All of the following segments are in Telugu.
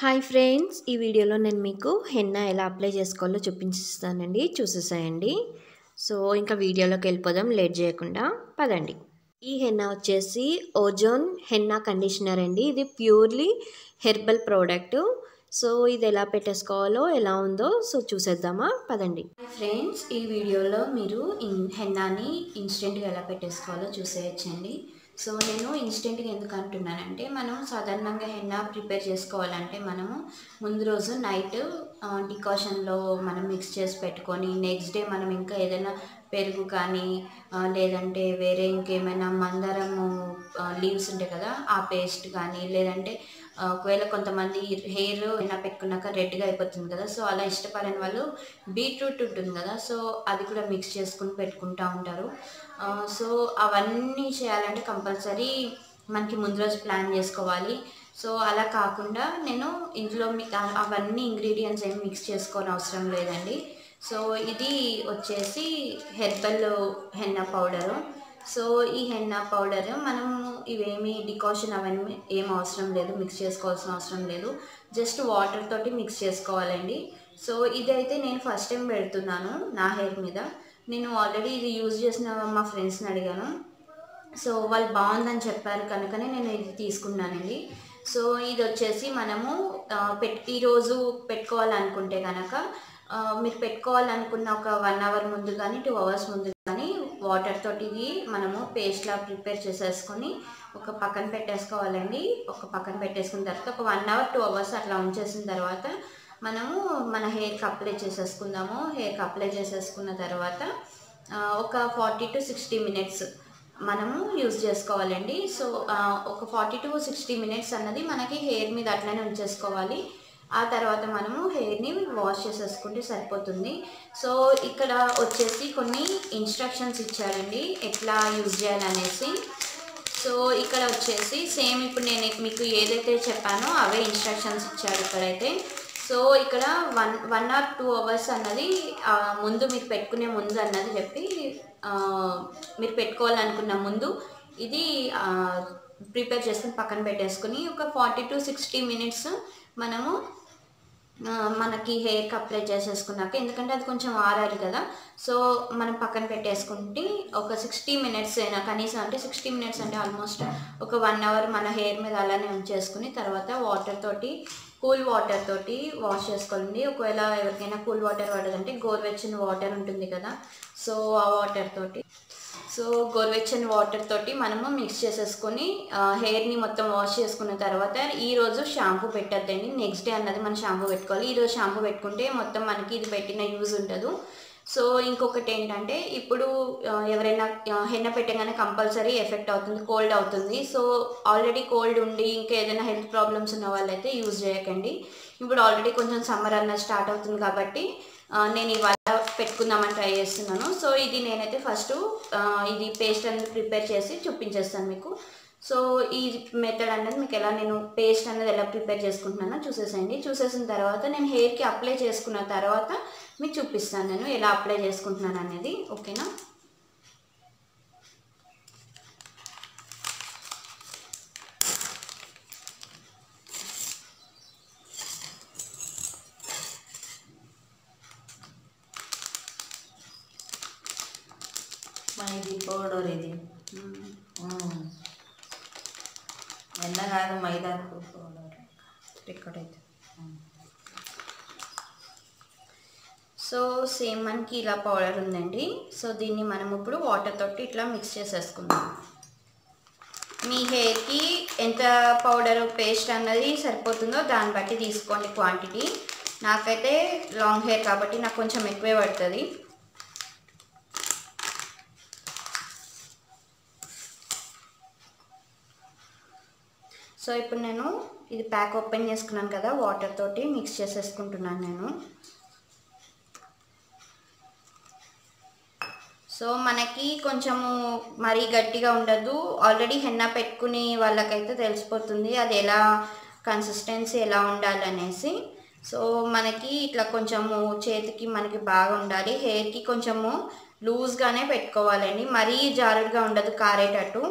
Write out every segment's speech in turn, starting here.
హాయ్ ఫ్రెండ్స్ ఈ వీడియోలో నేను మీకు హెన్నా ఎలా అప్లై చేసుకోవాలో చూపించిస్తానండి. చూసేసాయండి. సో ఇంకా వీడియోలోకి వెళ్ళిపోదాం. లేట్ చేయకుండా పదండి. ఈ హెన్నా వచ్చేసి ఓజోన్ హెన్నా కండిషనర్ అండి. ఇది ప్యూర్లీ హెర్బల్ ప్రోడక్ట్. సో ఇది ఎలా పెట్టేసుకోవాలో ఎలా ఉందో సో చూసేద్దామా? పదండి. ఫ్రెండ్స్ ఈ వీడియోలో మీరు ఇన్ హెన్నాని ఇన్స్టెంట్గా ఎలా పెట్టేసుకోవాలో చూసేయచ్చండి. సో నేను ఇన్స్టెంట్గా ఎందుకు అంటున్నానంటే మనం సాధారణంగా హెన్నా ప్రిపేర్ చేసుకోవాలంటే మనము ముందు రోజు నైట్ డికాషన్లో మనం మిక్స్ చేసి పెట్టుకొని నెక్స్ట్ డే మనం ఇంకా ఏదైనా పెరుగు కానీ లేదంటే వేరే ఇంకేమైనా మందారము లీవ్స్ ఉంటాయి కదా ఆ పేస్ట్ కానీ లేదంటే ఒకవేళ కొంతమంది హెయిర్ అయినా పెట్టుకున్నాక రెడ్గా అయిపోతుంది కదా సో అలా ఇష్టపడని వాళ్ళు బీట్రూట్ ఉంటుంది కదా సో అది కూడా మిక్స్ చేసుకుని పెట్టుకుంటూ ఉంటారు. సో అవన్నీ చేయాలంటే కంపల్సరీ మనకి ముందు రోజు ప్లాన్ చేసుకోవాలి. సో అలా కాకుండా నేను ఇంట్లో మీకు అవన్నీ ఇంగ్రీడియంట్స్ ఏమి మిక్స్ చేసుకోని అవసరం లేదండి. సో ఇది వచ్చేసి హెర్బల్ హెన్నా పౌడరు సో ఈ హెన్నా పౌడర్ మనం ఇవేమి డికాషన్ అవన్నీ ఏం అవసరం లేదు మిక్స్ చేసుకోవాల్సిన అవసరం లేదు. జస్ట్ వాటర్ తోటి మిక్స్ చేసుకోవాలండి. సో ఇదైతే నేను ఫస్ట్ టైం పెడుతున్నాను నా హెయిర్ మీద. నేను ఆల్రెడీ ఇది యూజ్ చేసిన మా ఫ్రెండ్స్ని అడిగాను. సో వాళ్ళు బాగుందని చెప్పారు కనుకనే నేను ఇది తీసుకున్నానండి. సో ఇది వచ్చేసి మనము పెట్ ఈరోజు పెట్టుకోవాలనుకుంటే కనుక మీరు పెట్టుకోవాలనుకున్న ఒక వన్ అవర్ ముందు కానీ టూ అవర్స్ ముందు కానీ వాటర్ తోటి మనము పేస్ట్లా ప్రిపేర్ చేసేసుకొని ఒక పక్కన పెట్టేసుకోవాలండి. ఒక పక్కన పెట్టేసుకున్న తర్వాత ఒక వన్ అవర్ టూ అవర్స్ అట్లా ఉంచేసిన తర్వాత మనము మన హెయిర్కి అప్లై చేసేసుకుందాము. హెయిర్కి అప్లై చేసేసుకున్న తర్వాత ఒక ఫార్టీ టు సిక్స్టీ మినిట్స్ మనము యూజ్ చేసుకోవాలండి. సో ఒక ఫార్టీ టు సిక్స్టీ మినిట్స్ అన్నది మనకి హెయిర్ మీద అట్లనే ఉంచేసుకోవాలి. ఆ తర్వాత మనము హెయిర్ని వాష్ చేసేసుకుంటే సరిపోతుంది. సో ఇక్కడ వచ్చేసి కొన్ని ఇన్స్ట్రక్షన్స్ ఇచ్చారండి. ఎట్లా యూజ్ చేయాలనేసి. సో ఇక్కడ వచ్చేసి సేమ్ ఇప్పుడు నేను మీకు ఏదైతే చెప్పానో అవే ఇన్స్ట్రక్షన్స్ ఇచ్చారు ఇక్కడైతే. సో ఇక్కడ one one or two hours అన్నది ముందు మీరు పెట్టుకునే ముందు అన్నది చెప్పి మీరు పెట్టుకోవాలనుకున్న ముందు ఇది ప్రిపేర్ చేసుకుని పక్కన పెట్టేసుకుని ఒక ఫార్టీ టు సిక్స్టీ మినిట్స్ మనము మనకి హెయిర్కి అప్లై చేసేసుకున్నాక ఎందుకంటే అది కొంచెం ఆరాలి కదా. సో మనం పక్కన పెట్టేసుకుంటే ఒక సిక్స్టీ మినిట్స్ అయినా కనీసం అంటే సిక్స్టీ మినిట్స్ అంటే ఆల్మోస్ట్ ఒక వన్ అవర్ మన హెయిర్ మీద అలానే ఉంచేసుకుని తర్వాత వాటర్ తోటి కూల్ వాటర్ తోటి వాష్ చేసుకోండి ఒకవేళ ఎవరికైనా కూల్ వాటర్ పడదంటే గోరువెచ్చని వాటర్ ఉంటుంది కదా సో ఆ వాటర్ తోటి. సో గోరువెచ్చని వాటర్ తోటి మనము మిక్స్ చేసేసుకొని హెయిర్ని మొత్తం వాష్ చేసుకున్న తర్వాత ఈరోజు షాంపూ పెట్టద్దండి. నెక్స్ట్ డే అన్నది మనం షాంపూ పెట్టుకోవాలి. ఈ రోజు షాంపూ పెట్టుకుంటే మొత్తం మనకి ఇది పెట్టిన యూజ్ ఉండదు. సో ఇంకొకటి ఏంటంటే ఇప్పుడు ఎవరైనా హెన్న పెట్టగానే కంపల్సరీ ఎఫెక్ట్ అవుతుంది కోల్డ్ అవుతుంది. సో ఆల్రెడీ కోల్డ్ ఉండి ఇంకా ఏదైనా హెల్త్ ప్రాబ్లమ్స్ ఉన్న వాళ్ళైతే యూజ్ చేయకండి. ఇప్పుడు ఆల్రెడీ కొంచెం సమ్మర్ అన్న స్టార్ట్ అవుతుంది కాబట్టి నేను ఇవాళ పెట్టుకుందామని ట్రై చేస్తున్నాను. సో ఇది నేనైతే ఫస్ట్ ఇది పేస్ట్ అనేది ప్రిపేర్ చేసి చూపించేస్తాను మీకు. సో ఈ మెథడ్ అనేది మీకు ఎలా నేను పేస్ట్ అనేది ఎలా ప్రిపేర్ చేసుకుంటున్నానో చూసేసేయండి. చూసేసిన తర్వాత నేను హెయిర్కి అప్లై చేసుకున్న తర్వాత మీకు చూపిస్తాను నేను ఎలా అప్లై చేసుకుంటున్నాను అనేది ఓకేనా? మన ఇది. పౌడర్ ఇది. వెన్న కాదు మైదా పౌడర్. అయితే. సో సేమ్ మనకి ఇలా పౌడర్ ఉందండి. సో దీన్ని మనం ఇప్పుడు వాటర్ తోటి ఇట్లా మిక్స్ చేసేసుకుందాం. మీ హెయిర్కి ఎంత పౌడర్ పేస్ట్ అన్నది సరిపోతుందో దాన్ని బట్టి తీసుకోండి క్వాంటిటీ. నాకైతే లాంగ్ హెయిర్ కాబట్టి నాకు కొంచెం ఎక్కువే పడుతుంది. సో ఇప్పుడు నేను ఇది ప్యాక్ ఓపెన్ చేసుకున్నాను కదా వాటర్ తోటి మిక్స్ చేసేసుకుంటున్నాను నేను. సో మనకి కొంచెము మరీ గట్టిగా ఉండదు. ఆల్రెడీ హెన్న పెట్టుకుని వాళ్ళకైతే తెలిసిపోతుంది అది ఎలా కన్సిస్టెన్సీ ఎలా ఉండాలనేసి. సో మనకి ఇట్లా కొంచెము చేతికి మనకి బాగా ఉండాలి. హెయిర్కి కొంచెము లూజ్గానే పెట్టుకోవాలండి. మరీ జారుడుగా ఉండదు కారేటట్టు.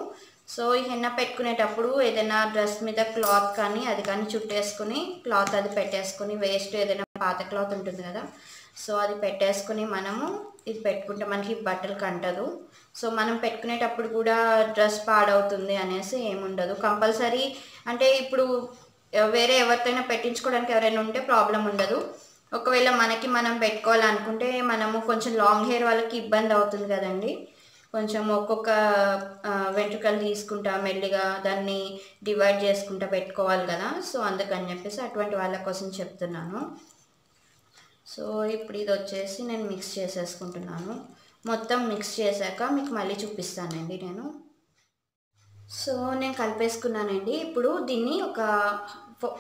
సో ఈ హెన్న పెట్టుకునేటప్పుడు ఏదైనా డ్రెస్ మీద క్లాత్ కానీ అది కానీ చుట్టేసుకుని క్లాత్ అది పెట్టేసుకుని వేస్ట్ ఏదైనా పాత క్లాత్ ఉంటుంది కదా సో అది పెట్టేసుకుని మనము ఇది పెట్టుకుంటే మనకి బట్టలు కంటదు. సో మనం పెట్టుకునేటప్పుడు కూడా డ్రెస్ పాడవుతుంది అనేసి ఏముండదు. కంపల్సరీ అంటే ఇప్పుడు వేరే ఎవరితోనైనా పెట్టించుకోవడానికి ఎవరైనా ఉంటే ప్రాబ్లం ఉండదు. ఒకవేళ మనకి మనం పెట్టుకోవాలనుకుంటే మనము కొంచెం లాంగ్ హెయిర్ వాళ్ళకి ఇబ్బంది అవుతుంది కదండి. కొంచెం ఒక్కొక్క వెంట్రుకలు తీసుకుంటా మెల్లిగా దాన్ని డివైడ్ చేసుకుంటా పెట్టుకోవాలి కదా. సో అందుకని చెప్పేసి అటువంటి వాళ్ళ కోసం చెప్తున్నాను. సో ఇప్పుడు ఇది వచ్చేసి నేను మిక్స్ చేసేసుకుంటున్నాను. మొత్తం మిక్స్ చేశాక మీకు మళ్ళీ చూపిస్తానండి నేను. సో నేను కలిపేసుకున్నానండి. ఇప్పుడు దీన్ని ఒక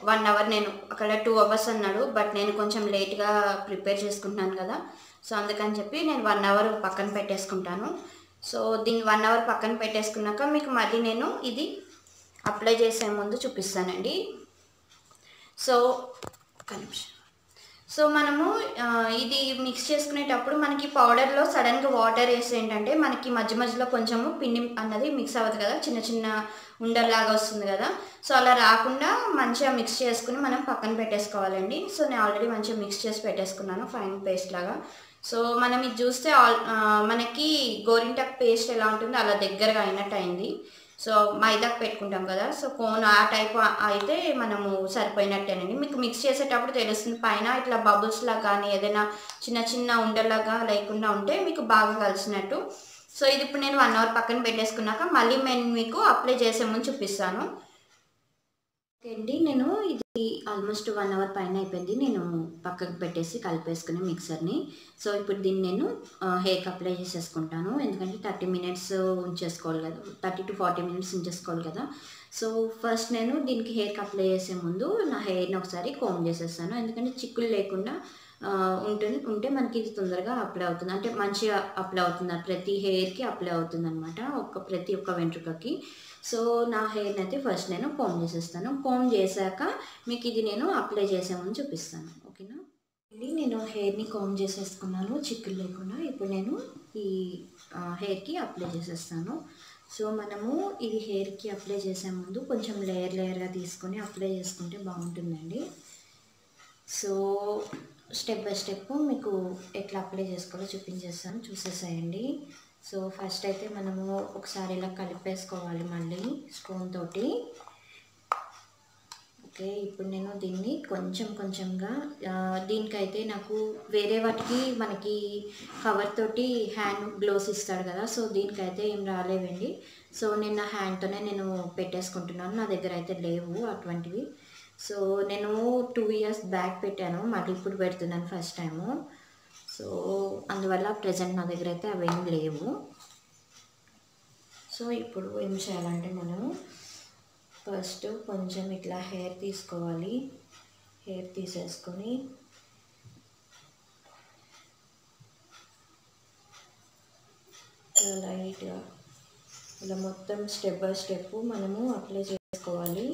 వన్ అవర్ నేను అక్కడ టూ అవర్స్ అన్నాడు బట్ నేను కొంచెం లేట్గా ప్రిపేర్ చేసుకుంటున్నాను కదా. సో అందుకని చెప్పి నేను వన్ అవర్ పక్కన పెట్టేసుకుంటాను. సో దీన్ని వన్ అవర్ పక్కన పెట్టేసుకున్నాక మీకు మళ్ళీ నేను ఇది అప్లై చేసే ముందు చూపిస్తానండి. సో ఒక నిమిషం. సో మనము ఇది మిక్స్ చేసుకునేటప్పుడు మనకి పౌడర్లో సడన్గా వాటర్ వేసి ఏంటంటే మనకి మధ్య మధ్యలో కొంచెము పిండి అన్నది మిక్స్ అవ్వదు కదా చిన్న చిన్న ఉండల్లాగా వస్తుంది కదా. సో అలా రాకుండా మంచిగా మిక్స్ చేసుకుని మనం పక్కన పెట్టేసుకోవాలండి. సో నేను ఆల్రెడీ మంచిగా మిక్స్ చేసి పెట్టేసుకున్నాను ఫైన్ పేస్ట్ లాగా. సో మనం ఇది చూస్తే ఆల్ మనకి గోరింటాక్ పేస్ట్ ఎలా ఉంటుందో అలా దగ్గరగా అయినట్టు అయింది. సో మైదాకు పెట్టుకుంటాం కదా. సో కోన్ ఆ టైప్ అయితే మనము సరిపోయినట్టేనండి. మీకు మిక్స్ చేసేటప్పుడు తెలుస్తుంది. పైన ఇట్లా బబుల్స్ లాగా కానీ ఏదైనా చిన్న చిన్న ఉండలాగా లేకుండా ఉంటే మీకు బాగా కలిసినట్టు. సో ఇది ఇప్పుడు నేను వన్ అవర్ పక్కన పెట్టేసుకున్నాక మళ్ళీ నేను మీకు అప్లై చేసే ముందు చూపిస్తాను. అండి నేను ఇది ఆల్మోస్ట్ వన్ అవర్ పైన అయిపోయింది. నేను పక్కకు పెట్టేసి కలిపేసుకుని మిక్సర్ని. సో ఇప్పుడు దీన్ని నేను హెయిర్కి అప్లై చేసేసుకుంటాను. ఎందుకంటే థర్టీ మినిట్స్ ఉంచేసుకోవాలి కదా థర్టీ టు ఫార్టీ మినిట్స్ ఉంచేసుకోవాలి కదా. సో ఫస్ట్ నేను దీనికి హెయిర్కి అప్లై చేసే ముందు నా హెయిర్ని ఒకసారి కోమ్ చేసేస్తాను. ఎందుకంటే చిక్కులు లేకుండా ఉంటుంది ఉంటే మనకి ఇది తొందరగా అప్లై అవుతుంది. అంటే మంచిగా అప్లై అవుతుంది. ప్రతి హెయిర్కి అప్లై అవుతుంది అనమాట ఒక ప్రతి ఒక్క వెంట్రుకకి. సో నా హెయిర్ని అయితే ఫస్ట్ నేను కోమ్ చేసేస్తాను. కోమ్ చేశాక మీకు ఇది నేను అప్లై చేసామని చూపిస్తాను. ఓకేనా? ఇది నేను హెయిర్ని కామ్ చేసేసుకున్నాను. చిక్కులు లేకుండా ఇప్పుడు నేను ఈ హెయిర్కి అప్లై చేసేస్తాను. సో మనము ఇది హెయిర్కి అప్లై చేసే ముందు కొంచెం లేయర్ లేయర్గా తీసుకొని అప్లై చేసుకుంటే బాగుంటుందండి. సో స్టెప్ బై స్టెప్ మీకు ఎట్లా అప్లై చేసుకోవాలో చూపించేస్తాను. చూసేసేయండి. సో ఫస్ట్ అయితే మనము ఒకసారి ఇలా కలిపేసుకోవాలి మళ్ళీ స్పూన్ తోటి. ఓకే ఇప్పుడు నేను దీన్ని కొంచెం కొంచెంగా దీనికైతే నాకు వేరే వాటికి మనకి కవర్ తోటి హ్యాండ్ గ్లోవ్స్ ఇస్తాడు కదా సో దీనికైతే ఏం రాలేవండి. సో నేను నా హ్యాండ్తోనే నేను పెట్టేసుకుంటున్నాను నా దగ్గర అయితే లేవు అటువంటివి. సో నేను టూ ఇయర్స్ బ్యాక్ పెట్టాను మళ్ళీ ఇప్పుడు పెడుతున్నాను ఫస్ట్ టైము. సో అందువల్ల ప్రజెంట్ నా దగ్గర అయితే అవేం లేవు. సో ఇప్పుడు ఏం చేయాలంటే మనము ఫస్ట్ కొంచెం ఇట్లా హెయిర్ తీసుకోవాలి. హెయిర్ తీసేసుకొని లైట్గా ఇలా మొత్తం స్టెప్ బై స్టెప్ మనము అప్లై చేసుకోవాలి.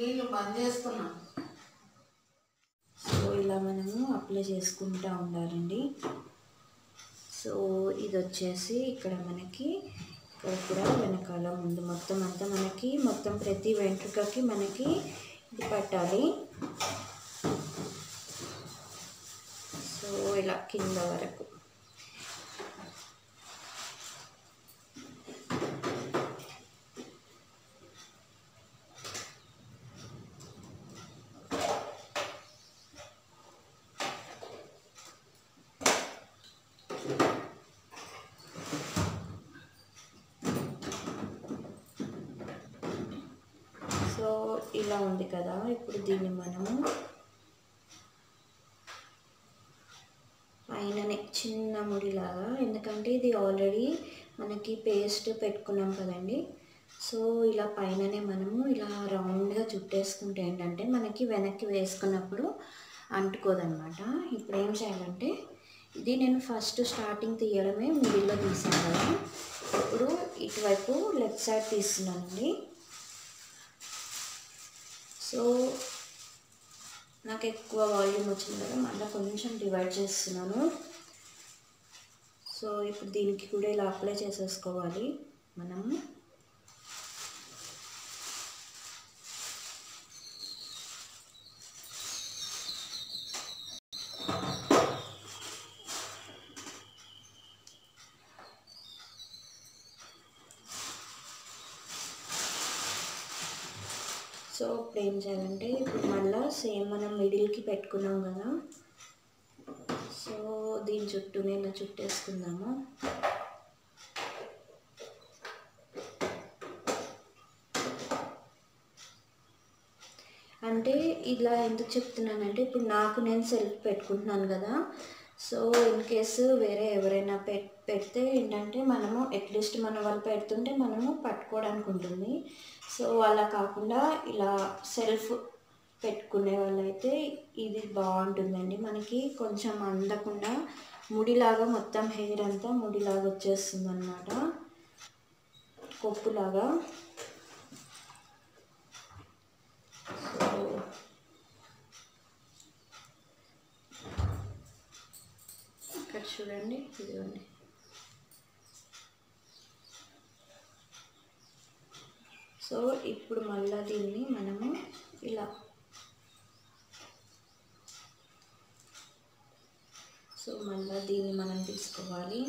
నీళ్ళు బంద్ చేసుకున్నాం. సో ఇలా మనము అప్లై చేసుకుంటూ ఉండాలండి. సో ఇది వచ్చేసి ఇక్కడ మనకి ఇక్కడ కూడా వెనకాల ముందు మొత్తం అంతా మనకి మొత్తం ప్రతి వెంట్రుకకి మనకి ఇది పట్టాలి. సో ఇలా కింద వరకు సో ఇలా ఉంది కదా ఇప్పుడు దీన్ని మనము పైననే చిన్న ముడిలాగా. ఎందుకంటే ఇది ఆల్రెడీ మనకి పేస్ట్ పెట్టుకున్నాం కదండి. సో ఇలా పైననే మనము ఇలా రౌండ్గా చుట్టేసుకుంటే ఏంటంటే మనకి వెనక్కి వేసుకున్నప్పుడు అంటుకోదన్నమాట ఇప్పుడు ఏం చేయాలంటే ఇది నేను ఫస్ట్ స్టార్టింగ్ తీయడమే మిడిల్లో తీసాను కదా. ఇప్పుడు ఇటువైపు లెఫ్ట్ సైడ్ తీస్తున్నానండి. సో నాకు ఎక్కువ వాల్యూమ్ వచ్చింది కదా మళ్ళీ కొంచెం డివైడ్ చేస్తున్నాను. సో ఇప్పుడు దీనికి కూడా ఇలా అప్లై చేసేసుకోవాలి. మనం సో ఇప్పుడు ఏం చేయాలంటే ఇప్పుడు మళ్ళీ సేమ్ మనం మిడిల్కి పెట్టుకున్నాం కదా సో దీని చుట్టూనే ఇలా చుట్టేసుకుందాము? అంటే ఇలా ఎందుకు చెప్తున్నానంటే ఇప్పుడు నాకు నేను సెల్ఫ్ పెట్టుకుంటున్నాను కదా సో ఇన్ కేసు వేరే ఎవరైనా పెట్ పెడితే ఏంటంటే మనము అట్లీస్ట్ మన వాళ్ళు పెడుతుంటే మనము పట్టుకోవడానికి ఉంటుంది. సో అలా కాకుండా ఇలా సెల్ఫ్ పెట్టుకునే వాళ్ళైతే ఇది బాగుంటుందండి. మనకి కొంచెం అందకుండా ముడిలాగా మొత్తం హెయిర్ అంతా ముడిలాగా వచ్చేస్తుంది అన్నమాట కొప్పులాగా సో ఇక్కడ చూడండి ఇదిగోండి. సో ఇప్పుడు మళ్ళీ దీన్ని మనము ఇలా సో మళ్ళీ దీన్ని మనం తీసుకోవాలి.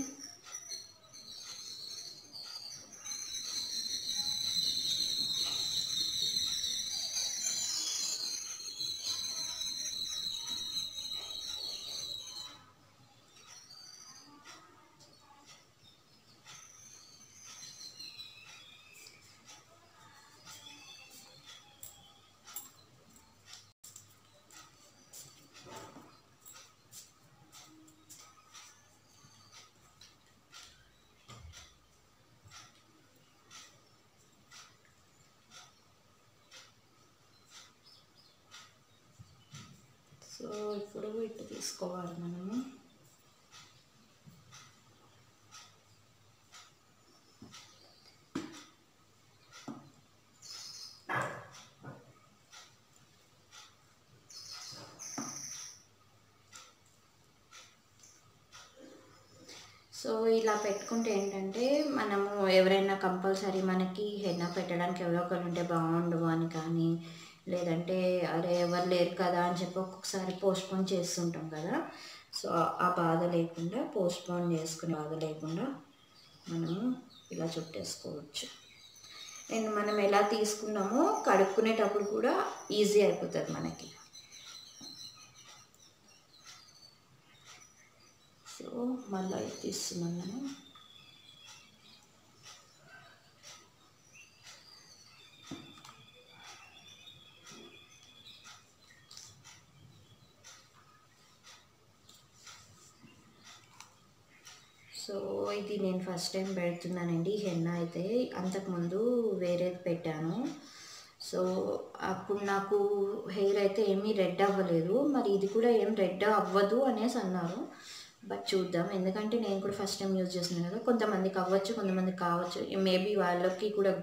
సో ఇప్పుడు ఇటు తీసుకోవాలి మనము. సో ఇలా పెట్టుకుంటే ఏంటంటే మనము ఎవరైనా కంపల్సరీ మనకి హెన్న పెట్టడానికి ఎవరో ఒకరు ఉంటే బాగుండు అని కానీ లేదంటే అరే ఎవరు లేరు కదా అని చెప్పి ఒక్కొక్కసారి పోస్ట్పోన్ చేస్తుంటాం కదా. సో ఆ బాధ లేకుండా పోస్ట్పోన్ చేసుకునే బాధ లేకుండా మనము ఇలా చుట్టేసుకోవచ్చు. అండ్ మనం ఎలా తీసుకున్నామో కడుక్కునేటప్పుడు కూడా ఈజీ అయిపోతుంది మనకి. సో మళ్ళీ ఇది తీస్తున్నాను. నేను సో ఇది నేను ఫస్ట్ టైం పెడుతున్నానండి. హెన్న అయితే అంతకుముందు వేరేది పెట్టాను. సో అప్పుడు నాకు హెయిర్ అయితే ఏమీ రెడ్ అవ్వలేదు. మరి ఇది కూడా ఏం రెడ్ అవ్వదు అనేసి అన్నారు. బట్ చూద్దాం. ఎందుకంటే నేను కూడా ఫస్ట్ టైం యూజ్ చేస్తున్నాను కదా. కొంతమందికి అవ్వచ్చు కొంతమందికి కావచ్చు. మేబీ వాళ్ళకి కూడా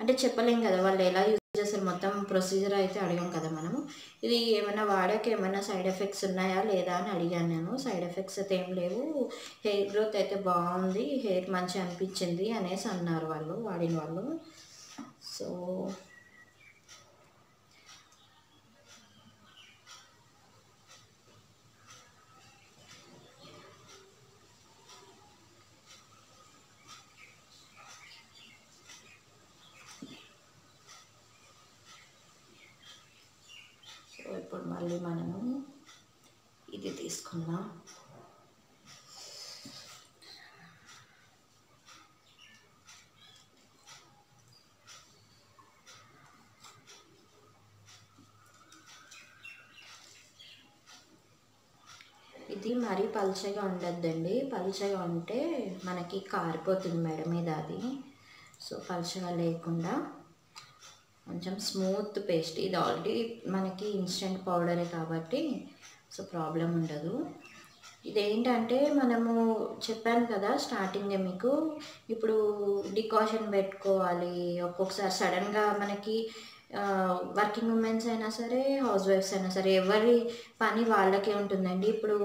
అంటే చెప్పలేం కదా వాళ్ళు ఎలా అసలు మొత్తం ప్రొసీజర్ అయితే అడిగాం కదా మనము. ఇది ఏమైనా వాడాక ఏమైనా సైడ్ ఎఫెక్ట్స్ ఉన్నాయా లేదా అని అడిగాను నేను. సైడ్ ఎఫెక్ట్స్ అయితే ఏం లేవు. హెయిర్ గ్రోత్ అయితే బాగుంది. హెయిర్ మంచిగా అనిపించింది అనేసి అన్నారు వాళ్ళు వాడిన వాళ్ళు. సో ఇప్పుడు మళ్ళీ మనము ఇది తీసుకుందాం. ఇది మరీ పలుచగా ఉండద్దండి. పలుచగా ఉంటే మనకి కారిపోతుంది మేడం మీద అది సో పలుచగా లేకుండా కొంచెం స్మూత్ పేస్ట్. ఇది ఆల్రెడీ మనకి ఇన్స్టెంట్ పౌడరే కాబట్టి సో ప్రాబ్లం ఉండదు. ఇదేంటంటే మనము చెప్పాను కదా స్టార్టింగే మీకు ఇప్పుడు డికాషన్ పెట్టుకోవాలి. ఒక్కొక్కసారి సడన్గా మనకి వర్కింగ్ ఉమెన్స్ అయినా సరే హౌస్ వైఫ్స్ అయినా సరే ఎవరి పని వాళ్ళకే ఉంటుందండి. ఇప్పుడు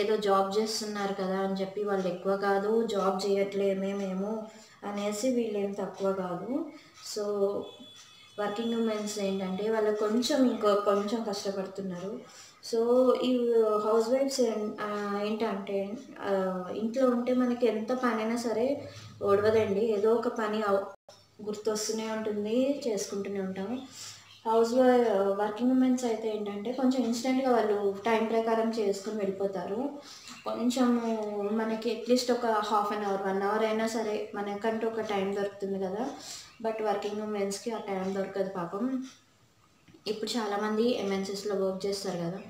ఏదో జాబ్ చేస్తున్నారు కదా అని చెప్పి వాళ్ళు ఎక్కువ కాదు జాబ్ చేయట్లేమే మేము అనేసి వీళ్ళేం తక్కువ కాదు. సో వర్కింగ్ ఉమెన్స్ ఏంటంటే వాళ్ళు కొంచెం ఇంకో కొంచెం కష్టపడుతున్నారు. సో ఈ హౌస్ వైఫ్స్ ఏంటంటే ఇంట్లో ఉంటే మనకి ఎంత పనైనా సరే ఓడవదండి. ఏదో ఒక పని గుర్తొస్తూనే ఉంటుంది చేసుకుంటూనే ఉంటాము హౌస్ వర్కింగ్ ఉమెన్స్ అయితే ఏంటంటే కొంచెం ఇన్స్టెంట్గా వాళ్ళు టైం ప్రకారం చేసుకుని వెళ్ళిపోతారు. కొంచెం మనకి అట్లీస్ట్ ఒక half an hour one hour అయినా సరే మనకంటూ ఒక టైం దొరుకుతుంది కదా. బట్ వర్కింగ్ ఉమెన్స్కి ఆ టైం దొరకదు పాపం. ఇప్పుడు చాలామంది ఎంఎన్సీస్లో వర్క్ చేస్తారు కదా.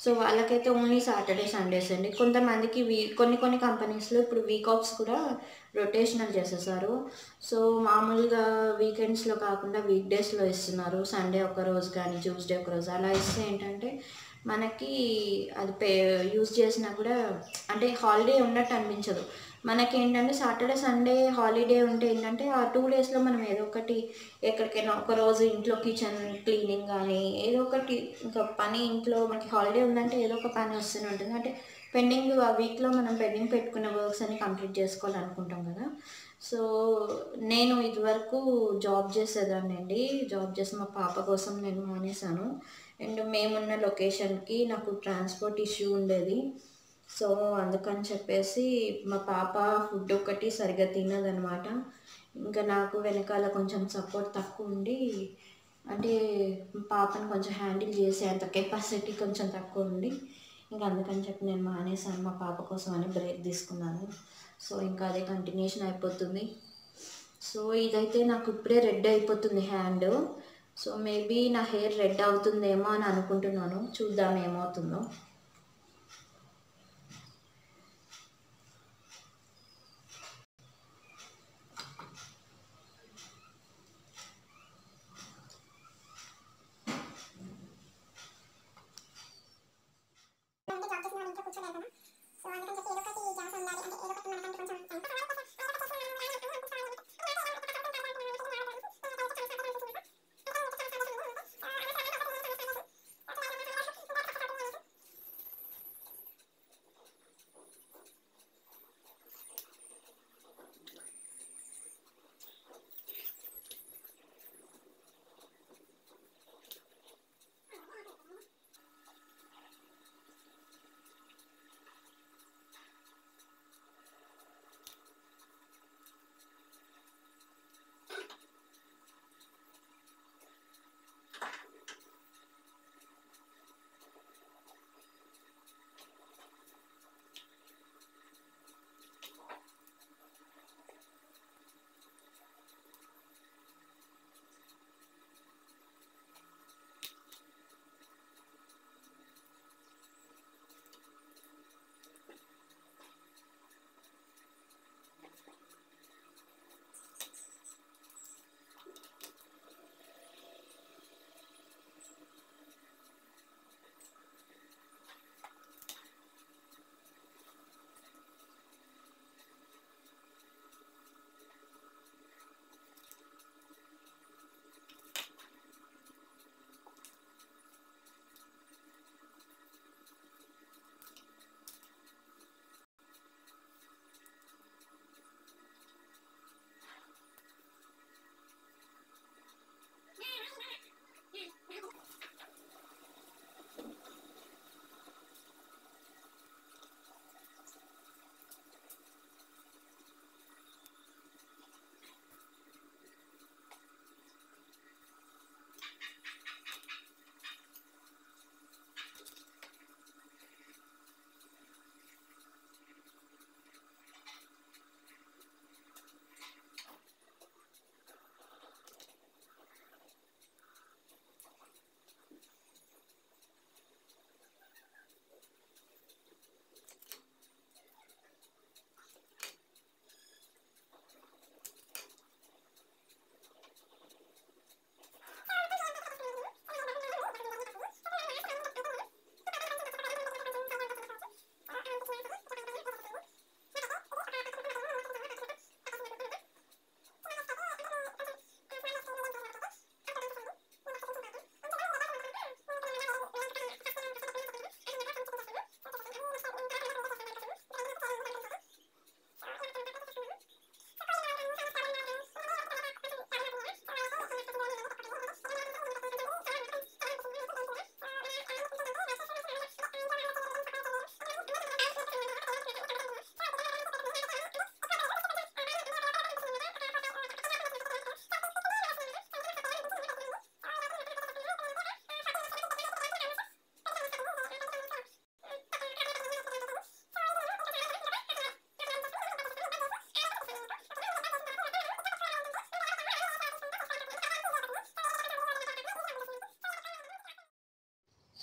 సో వాళ్ళకైతే ఓన్లీ సాటర్డే సండేస్ అండి. కొంతమందికి వీ కొన్ని కొన్ని కంపెనీస్లో ఇప్పుడు వీక్ ఆఫ్స్ కూడా రొటేషనల్ చేసేసారు. సో మామూలుగా వీకెండ్స్లో కాకుండా వీక్ డేస్లో ఇస్తున్నారు. సండే ఒక రోజు కానీ ట్యూస్డే ఒక రోజు అలా ఇస్తే ఏంటంటే మనకి అది పే యూజ్ చేసినా కూడా అంటే హాలిడే ఉన్నట్టు అనిపించదు. మనకి ఏంటంటే సాటర్డే సండే హాలిడే ఉంటే ఏంటంటే ఆ టూ డేస్లో మనం ఏదో ఒకటి ఎక్కడికైనా ఒక రోజు ఇంట్లో కిచెన్ క్లీనింగ్ కానీ ఏదో ఒకటి ఇంకా పని ఇంట్లో మనకి హాలిడే ఉందంటే ఏదో ఒక పని వస్తూనే ఉంటుంది. అంటే పెండింగ్ ఆ వీక్లో మనం పెండింగ్ పెట్టుకున్న వర్క్స్ అన్ని కంప్లీట్ చేసుకోవాలనుకుంటాం కదా. సో నేను ఇదివరకు జాబ్ చేసేదాన్ని అండి. జాబ్ చేసి మా పాప కోసం నేను మానేశాను. అండ్ మేమున్న లొకేషన్కి నాకు ట్రాన్స్పోర్ట్ ఇష్యూ ఉండేది. సో అందుకని చెప్పేసి మా పాప ఫుడ్ ఒకటి సరిగ్గా తినదనమాట. ఇంకా నాకు వెనకాల కొంచెం సపోర్ట్ తక్కువ ఉండి అంటే పాపను కొంచెం హ్యాండిల్ చేసే అంత కెపాసిటీ కొంచెం తక్కువ ఉంది ఇంకా అందుకని చెప్పి నేను మానేసాను మా పాప కోసం అని బ్రేక్ తీసుకున్నాను. సో ఇంకా అదే కంటిన్యూషన్ అయిపోతుంది. సో ఇదైతే నాకు ఇప్పుడే రెడ్ అయిపోతుంది హ్యాండ్. సో మేబీ నా హెయిర్ రెడ్ అవుతుందేమో అని అనుకుంటున్నాను. చూద్దాం ఏమవుతుందో.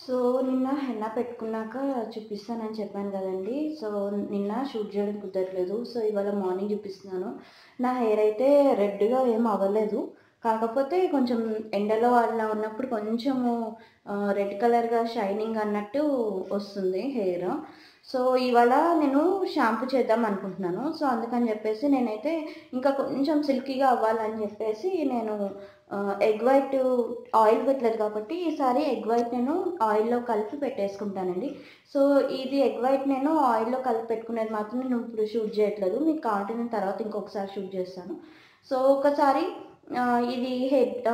సో నిన్న హెన్నా పెట్టుకున్నాక చూపిస్తానని చెప్పాను కదండి. సో నిన్న షూట్ చేయడం కుదరలేదు. సో ఇవాళ మార్నింగ్ చూపిస్తున్నాను. నా హెయిర్ అయితే రెడ్గా ఏం అవ్వలేదు. కాకపోతే కొంచెం ఎండలో అలా ఉన్నప్పుడు కొంచెము రెడ్ కలర్గా షైనింగ్ అన్నట్టు వస్తుంది హెయిర్. సో ఇవాళ నేను షాంపూ చేద్దాం అనుకుంటున్నాను. సో అందుకని చెప్పేసి నేనైతే ఇంకా కొంచెం సిల్కీగా అవ్వాలని చెప్పేసి నేను ఎగ్ వైట్ ఆయిల్ పెట్టలేదు కాబట్టి ఈసారి ఎగ్ వైట్ నేను ఆయిల్లో కలిపి పెట్టేసుకుంటానండి. సో ఇది ఎగ్ వైట్ నేను ఆయిల్లో కలిపి పెట్టుకునేది మాత్రం నేను ఇప్పుడు షూట్ చేయట్లేదు. మీకు కావాలంటే నేను తర్వాత ఇంకొకసారి షూట్ చేస్తాను. సో ఒకసారి ఇది హెడ్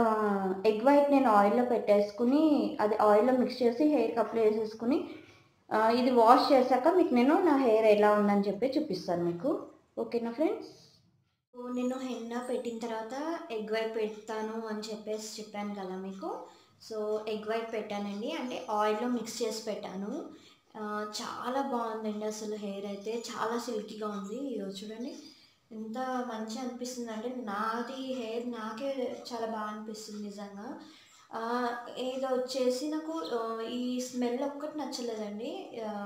ఎగ్ వైట్ నేను ఆయిల్లో పెట్టేసుకుని అది ఆయిల్లో మిక్స్ చేసి హెయిర్కి అప్లై చేసేసుకుని ఇది వాష్ చేశాక మీకు నేను నా హెయిర్ ఎలా ఉందని చెప్పి చూపిస్తాను మీకు. ఓకేనా ఫ్రెండ్స్? నేను హెన్నా పెట్టిన తర్వాత ఎగ్ వైట్ పెడతాను అని చెప్పేసి చెప్పాను కదా మీకు. సో ఎగ్ వైట్ పెట్టానండి. అంటే ఆయిల్లో మిక్స్ చేసి పెట్టాను. చాలా బాగుందండి అసలు హెయిర్ అయితే. చాలా సిల్కీగా ఉంది. ఈరోజు చూడండి. ఎంత మంచిగా అనిపిస్తుంది అంటే నాది హెయిర్ నాకే చాలా బాగా అనిపిస్తుంది నిజంగా. ఏదో వచ్చేసి నాకు ఈ స్మెల్ ఒక్కటి నచ్చలేదండి.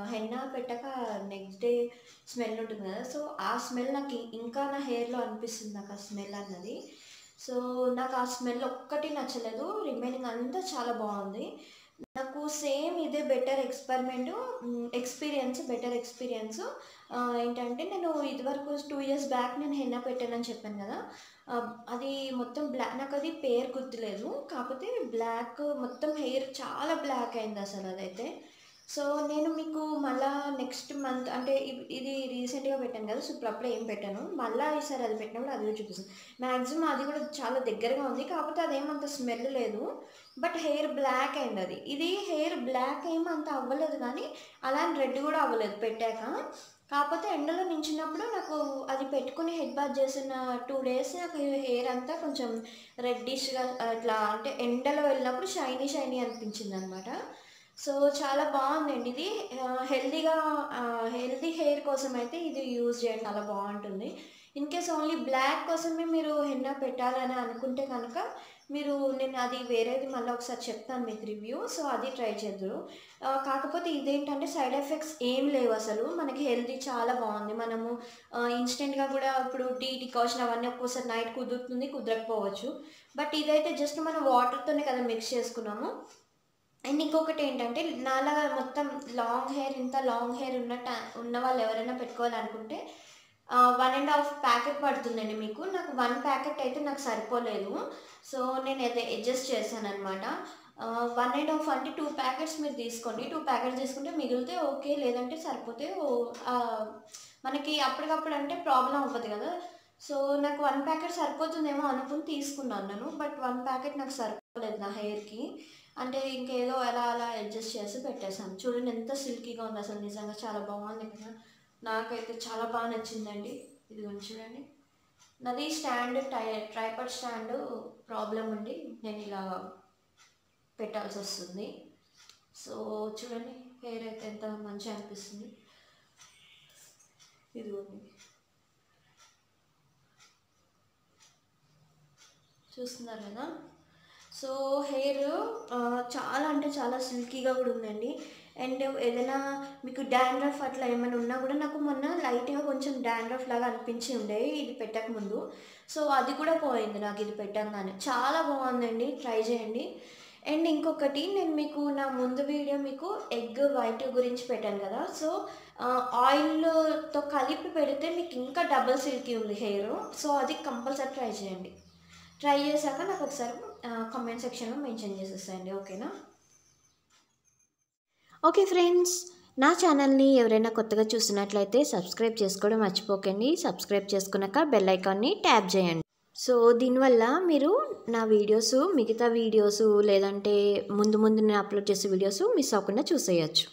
హెన్నా పెట్టాక నెక్స్ట్ డే స్మెల్ ఉంటుంది కదా. సో ఆ స్మెల్ నాకు ఇంకా నా హెయిర్లో అనిపిస్తుంది నాకు ఆ స్మెల్ అన్నది. సో నాకు ఆ స్మెల్ ఒక్కటి నచ్చలేదు. రిమైనింగ్ అంతా చాలా బాగుంది. నాకు సేమ్ ఇదే better experiment experience better experience. ఏంటంటే నేను ఇదివరకు టూ ఇయర్స్ బ్యాక్ నేను హెన్న పెట్టానని చెప్పాను కదా. అది మొత్తం బ్లాక్ నాకు అది పేరు గుర్తులేదు. కాకపోతే బ్లాక్ మొత్తం హెయిర్ చాలా బ్లాక్ అయింది అసలు అదైతే. సో నేను మీకు మళ్ళా నెక్స్ట్ మంత్ అంటే ఇది రీసెంట్గా పెట్టాను కదా సో ఇప్పుడు అప్పుడే ఏం పెట్టాను. మళ్ళీ ఈసారి అది పెట్టినప్పుడు అది కూడా చూపిస్తాను. మ్యాక్సిమం అది కూడా చాలా దగ్గరగా ఉంది. కాకపోతే అదేమంత స్మెల్ లేదు. బట్ హెయిర్ బ్లాక్ అయింది అది. ఇది హెయిర్ బ్లాక్ ఏం అంత అవ్వలేదు కానీ అలా రెడ్ కూడా అవ్వలేదు పెట్టాక. కాకపోతే ఎండలో నించినప్పుడు నాకు అది పెట్టుకుని హెడ్ బాత్ చేసిన టూ డేస్ నాకు హెయిర్ అంతా కొంచెం రెడ్డిష్గా అట్లా అంటే ఎండలో వెళ్ళినప్పుడు షైనీ షైనీ అనిపించింది అనమాట సో చాలా బాగుందండి ఇది. హెల్దీగా హెల్దీ హెయిర్ కోసం అయితే ఇది యూజ్ చేయండి చాలా బాగుంటుంది. ఇన్ కేస్ ఓన్లీ బ్లాక్ కోసమే మీరు హెన్నా పెట్టాలని అనుకుంటే కనుక మీరు నేను అది వేరేది మళ్ళీ ఒకసారి చెప్తాను మీకు రివ్యూ సో అది ట్రై చేద్దరు. కాకపోతే ఇదేంటంటే సైడ్ ఎఫెక్ట్స్ ఏం లేవు అసలు. మనకి హెల్తీ చాలా బాగుంది. మనము ఇన్స్టెంట్గా కూడా ఇప్పుడు టీ డికాషన్ అవన్నీ ఒక్కోసారి నైట్ కుదురుతుంది కుదరకపోవచ్చు. బట్ ఇదైతే జస్ట్ మనం వాటర్తోనే కదా మిక్స్ చేసుకున్నాము. అండ్ ఇంకొకటి ఏంటంటే నాలా మొత్తం లాంగ్ హెయిర్ ఇంత లాంగ్ హెయిర్ ఉన్న టా- ఉన్న వాళ్ళు ఎవరైనా పెట్టుకోవాలనుకుంటే వన్ అండ్ హాఫ్ ప్యాకెట్ పడుతుందండి మీకు. నాకు వన్ ప్యాకెట్ అయితే నాకు సరిపోలేదు. సో నేను అయితే అడ్జస్ట్ చేశాను అనమాట వన్ అండ్ హాఫ్ అంటే టూ ప్యాకెట్స్ మీరు తీసుకోండి. టూ ప్యాకెట్స్ తీసుకుంటే మిగిలితే ఓకే లేదంటే సరిపోతే ఓ- మనకి అప్పటికప్పుడు అంటే ప్రాబ్లం అవ్వదు కదా. సో నాకు వన్ ప్యాకెట్ సరిపోతుందేమో అనుకుని తీసుకున్నాను నేను. బట్ వన్ ప్యాకెట్ నాకు సరిపోలేదు నా హెయిర్కి అంటే ఇంకేదో అలా అలా అడ్జస్ట్ చేసి పెట్టేశాను. చూడండి ఎంత సిల్కీగా ఉంది అసలు. నిజంగా చాలా బాగుంది కదా. నాకైతే చాలా బాగా నచ్చిందండి. ఇది చూడండి. నాది స్టాండ్ టై ట్రైపర్ స్టాండ్ ప్రాబ్లం ఉండి నేను ఇలా పెట్టాల్సి వస్తుంది. సో చూడండి హెయిర్ అయితే ఎంత మంచిగా అనిపిస్తుంది. ఇదిగోండి. చూస్తున్నారు కదా? సో హెయిర్ చాలా అంటే చాలా సిల్కీగా కూడా ఉందండి. అండ్ ఏదైనా మీకు డాండ్రఫ్ అట్లా ఏమైనా ఉన్నా కూడా నాకు మొన్న లైట్గా కొంచెం డాండ్రఫ్ లాగా అనిపించి ఉండే ఇది పెట్టక ముందు. సో అది కూడా పోయింది నాకు ఇది పెట్టంగానే. చాలా బాగుందండి. ట్రై చేయండి. అండ్ ఇంకొకటి నేను మీకు నా ముందు వీడియో మీకు ఎగ్ వైట్ గురించి పెట్టాను కదా. సో ఆయిల్తో కలిపి పెడితే మీకు ఇంకా డబుల్ సిల్కీ ఉంది హెయిర్. సో అది కంపల్సరీ ట్రై చేయండి. ట్రై చేశాక నాకు ఒకసారి కామెంట్ సెక్షన్లో మెన్షన్ చేసేసేయండి. ఓకేనా? ఓకే ఫ్రెండ్స్ నా ఛానల్ని ఎవరైనా కొత్తగా చూసినట్లయితే సబ్స్క్రైబ్ చేసుకోవడం మర్చిపోకండి. సబ్స్క్రైబ్ చేసుకున్నాక బెల్ ఐకాన్ని ట్యాప్ చేయండి. సో దీనివల్ల మీరు నా వీడియోస్ మిగతా వీడియోస్ లేదంటే ముందు ముందు నేను అప్లోడ్ చేసే వీడియోస్ మిస్ అవ్వకుండా చూసేయచ్చు.